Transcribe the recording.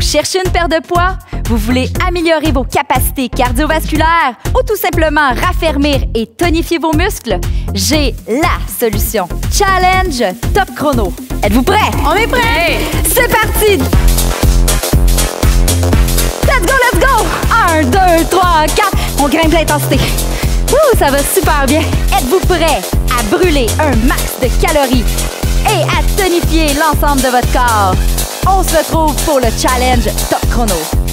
Vous cherchez une perte de poids? Vous voulez améliorer vos capacités cardiovasculaires ou tout simplement raffermir et tonifier vos muscles? J'ai la solution. Challenge Top Chrono. Êtes-vous prêts? On est prêts! C'est parti! Let's go, let's go! 1, 2, 3, 4. On grimpe l'intensité. Ouh, ça va super bien. Êtes-vous prêts à brûler un max de calories et à tonifier l'ensemble de votre corps? On se retrouve pour le challenge Top Chrono.